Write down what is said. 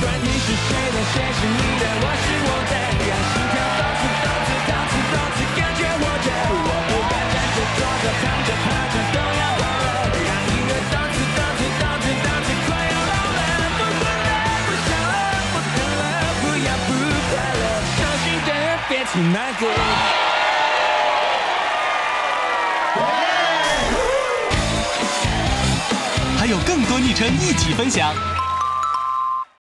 管你是谁的，谁是你的，我是我的，让心跳动次动次动次动次，感觉活着。我不管站着坐着躺着趴着都要跑了，让音乐动次动次动次动次，快要老了，不管了，不想了，不疼了，不要不快乐，伤心的别听那歌。还有更多昵称一起分享。